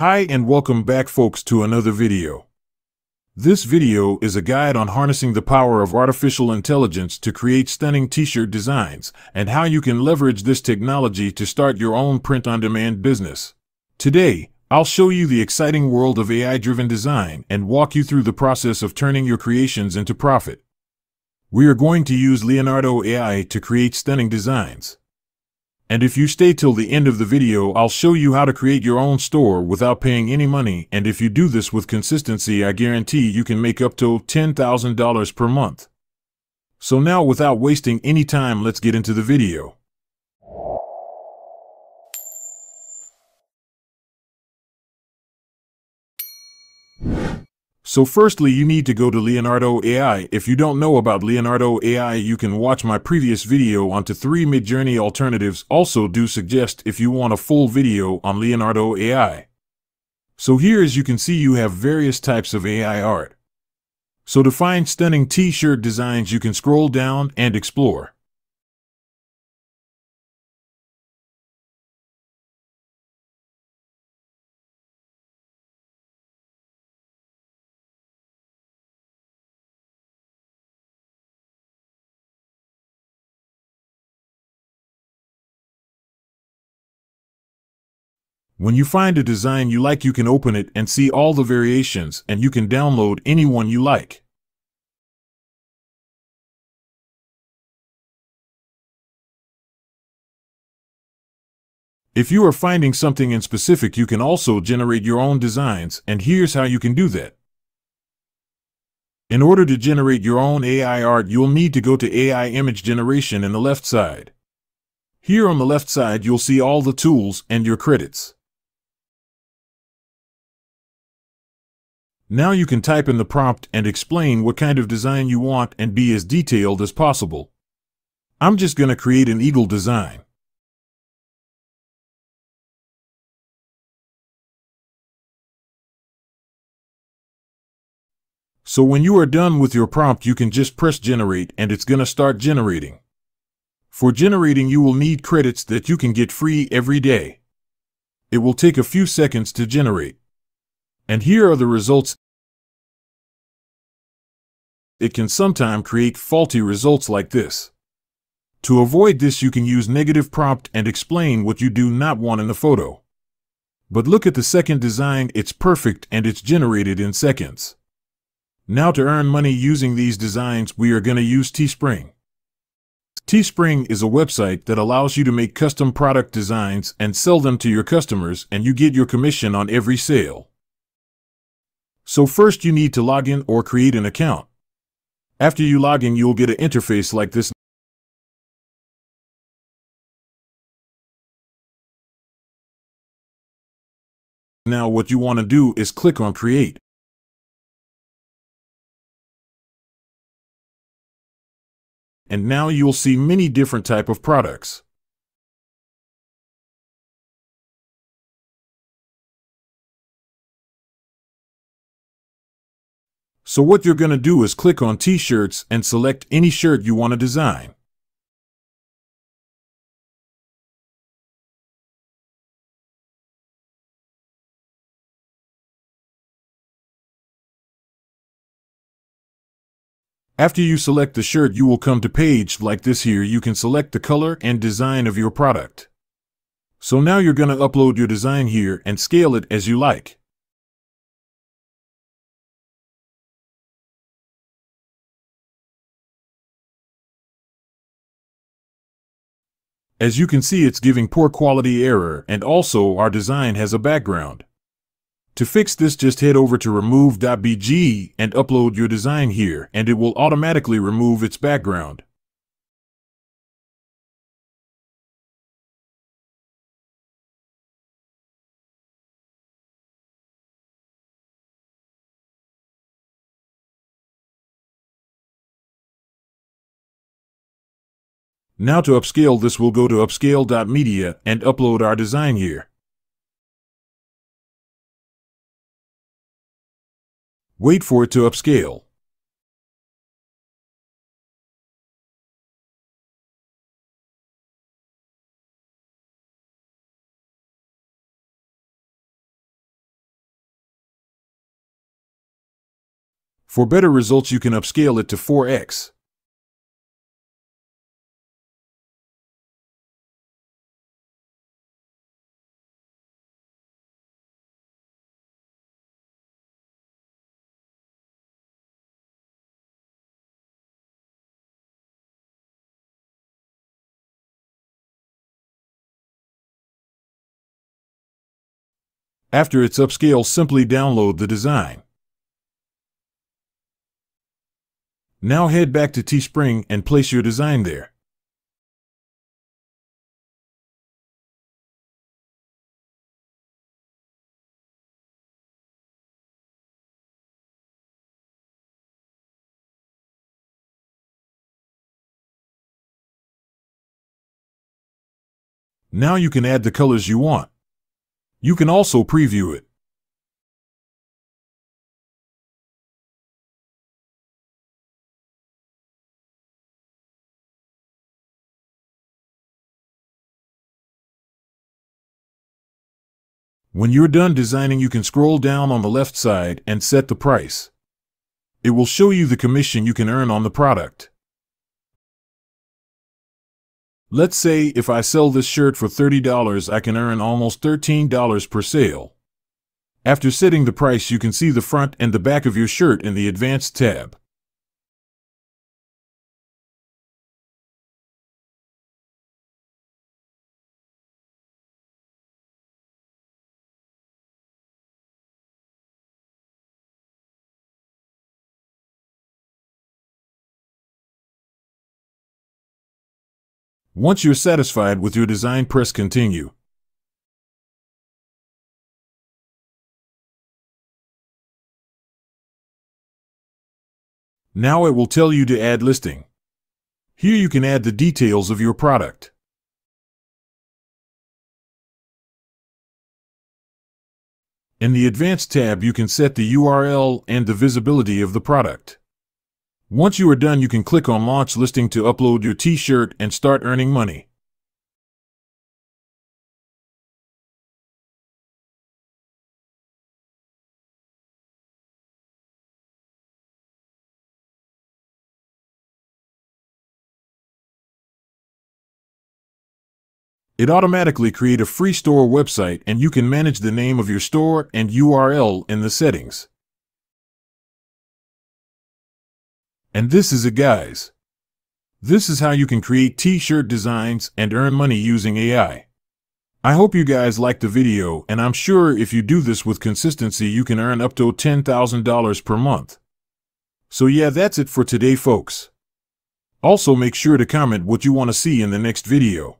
Hi and welcome back folks to another video. This video is a guide on harnessing the power of artificial intelligence to create stunning t-shirt designs and how you can leverage this technology to start your own print-on-demand business. Today, I'll show you the exciting world of AI-driven design and walk you through the process of turning your creations into profit. We are going to use Leonardo AI to create stunning designs. And if you stay till the end of the video, I'll show you how to create your own store without paying any money. And if you do this with consistency, I guarantee you can make up to $10,000 per month. So now without wasting any time, let's get into the video. So firstly, you need to go to Leonardo AI. If you don't know about Leonardo AI, you can watch my previous video onto three Midjourney alternatives. Also do suggest if you want a full video on Leonardo AI. So here as you can see, you have various types of AI art. So to find stunning t-shirt designs, you can scroll down and explore. When you find a design you like, you can open it and see all the variations, and you can download any one you like. If you are finding something in specific, you can also generate your own designs, and here's how you can do that. In order to generate your own AI art, you'll need to go to AI image generation in the left side. Here on the left side, you'll see all the tools and your credits. Now you can type in the prompt and explain what kind of design you want and be as detailed as possible. I'm just going to create an eagle design. So when you are done with your prompt, you can just press generate and it's going to start generating. For generating, you will need credits that you can get free every day. It will take a few seconds to generate. And here are the results. It can sometimes create faulty results like this. To avoid this, you can use negative prompt and explain what you do not want in the photo. But look at the second design, it's perfect and it's generated in seconds. Now to earn money using these designs, we are going to use Teespring. Teespring is a website that allows you to make custom product designs and sell them to your customers and you get your commission on every sale. So first you need to log in or create an account. After you log in, you'll get an interface like this. Now what you want to do is click on create. And now you'll see many different type of products. So what you're going to do is click on t-shirts and select any shirt you want to design. After you select the shirt, you will come to page like this here. You can select the color and design of your product. So now you're going to upload your design here and scale it as you like. As you can see it's giving poor quality error and also our design has a background. To fix this just head over to remove.bg and upload your design here and it will automatically remove its background. Now to upscale this we'll go to upscale.media and upload our design here. Wait for it to upscale. For better results you can upscale it to 4x. After it's upscale, simply download the design. Now head back to Teespring and place your design there. Now you can add the colors you want. You can also preview it. When you're done designing, you can scroll down on the left side and set the price. It will show you the commission you can earn on the product. Let's say if I sell this shirt for $30, I can earn almost $13 per sale. After setting the price, you can see the front and the back of your shirt in the Advanced tab. Once you're satisfied with your design, press Continue. Now it will tell you to add listing. Here you can add the details of your product. In the Advanced tab, you can set the URL and the visibility of the product. Once you are done, you can click on Launch Listing to upload your t-shirt and start earning money. It automatically create a free store website and you can manage the name of your store and URL in the settings. And this is it guys. This is how you can create t-shirt designs and earn money using AI. I hope you guys liked the video and I'm sure if you do this with consistency you can earn up to $10,000 per month. So yeah that's it for today folks. Also make sure to comment what you want to see in the next video.